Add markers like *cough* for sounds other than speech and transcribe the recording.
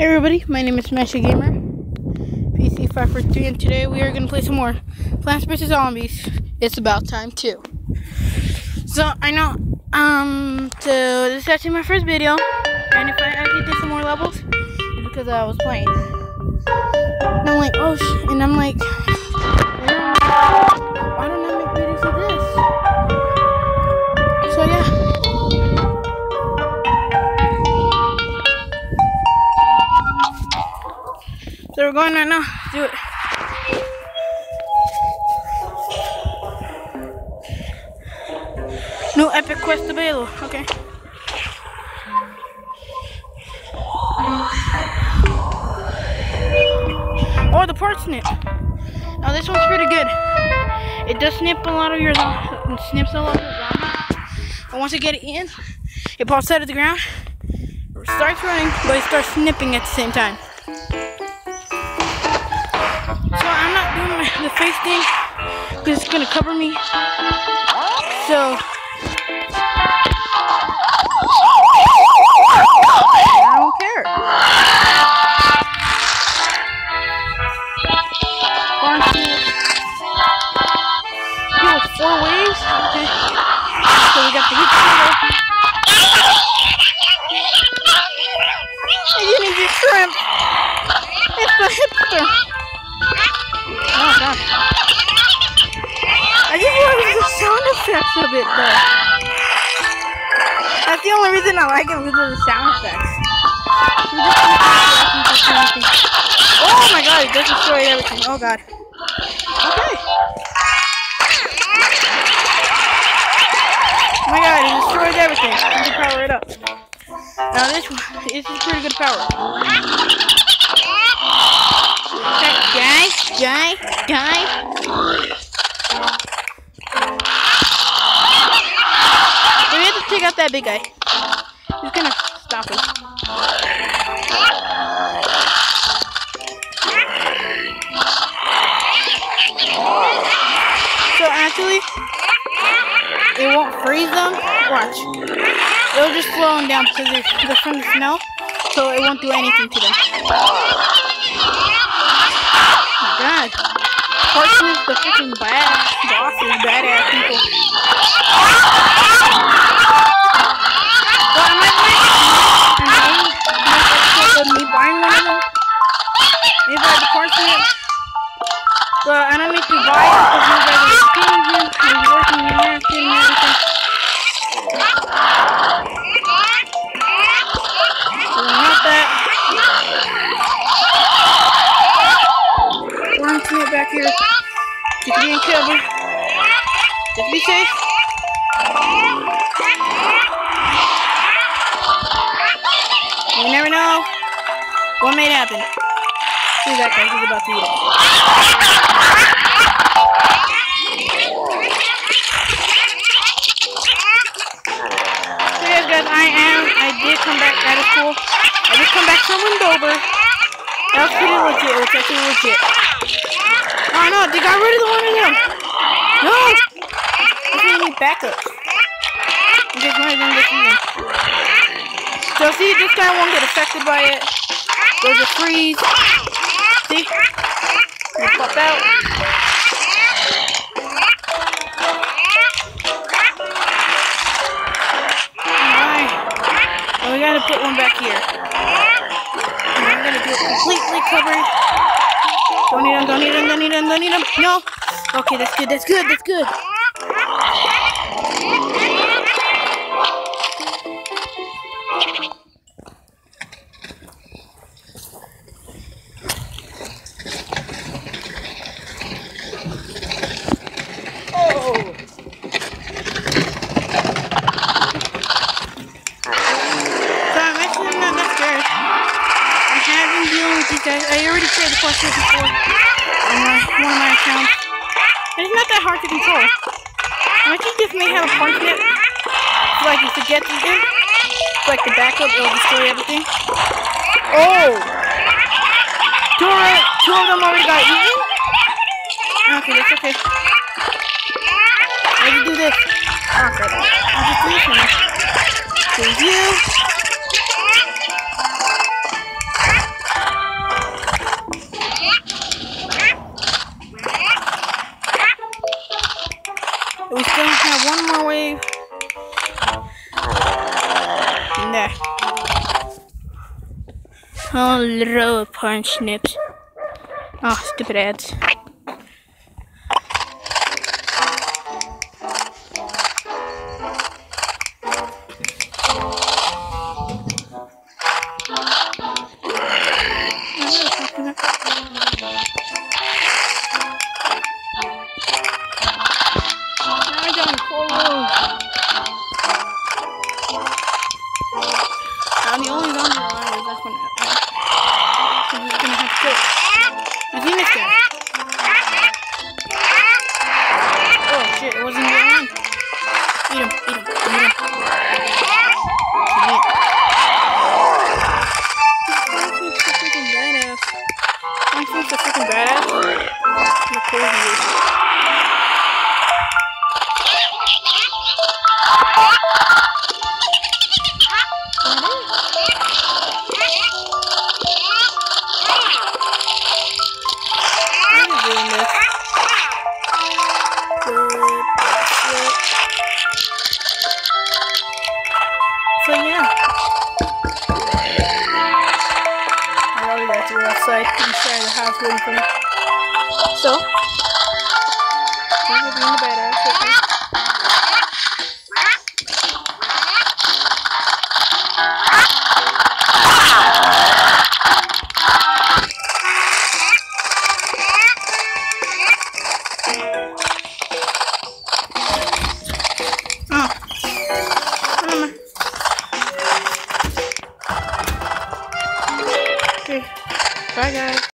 Hey everybody, my name is Smashy Gamer, PC543, and today we are going to play some more Plants vs. Zombies. It's about time too. So, I know, um, so this is actually my first video, and if I actually did some more levels, it's because I was playing. And I'm like, oh and I'm like, why we're going right now. Do it. No epic quest available. Okay. Oh, the parsnip. Now this one's pretty good. It does snip a lot of your snips a lot of your zombies. And once you get it in, it pops out of the ground, starts running, but it starts snipping at the same time. Face thing because it's gonna cover me. So I don't care. Four waves. Okay. So we got the heat shield. I didn't get shrimp. It's the hipster. Effects of it though. That's the only reason I like it because of the sound effects. Oh my god, it just destroyed everything. Oh god. Okay. Oh my god, it destroyed everything. You can power it up. Now this one, *laughs* this is pretty good power. Guy, guy, guy. That big guy. He's gonna stop us. So actually, it won't freeze them. Watch. It'll just slow them down because they're, from the smell. So it won't do anything to them. Oh my god. Parsons, the freaking bad bosses, badass people. It back here. Just be in cover. Just be safe. You never know what may happen. See that guy, he's about to eat. So yes guys, I am, I did come back out of school. I did come back from Wendover. That was pretty legit, it was actually legit. Oh no, they got rid of the one of them. No! This need backup. In case one of them. So see, this guy won't get affected by it. There's a freeze. See? They pop out. Alright. We gotta put one back here. And I'm gonna it completely covered. Don't need them, don't need them, don't need them, don't need them. No. Okay, that's good, that's good, that's good. I already played the plus before on my, one of my accounts. It's not that hard to control. I think this may have a point in it. Like if it gets in there, like the backup, it'll destroy everything. Oh! Two, already, two of them already got eaten? Okay, that's okay. Let me do this. Okay, I'll just do this one. Thank you. Oh, little parsnips. Oh, ah, stupid ads. I'm the only zombie alive. That's kill. it. I guy. Oh shit! It wasn't even on. Eat him! Eat him! Eat him! Franklin's so freaking badass. Look crazy. he is. I'm inside the house waiting for me. So, I'm gonna be in the bed.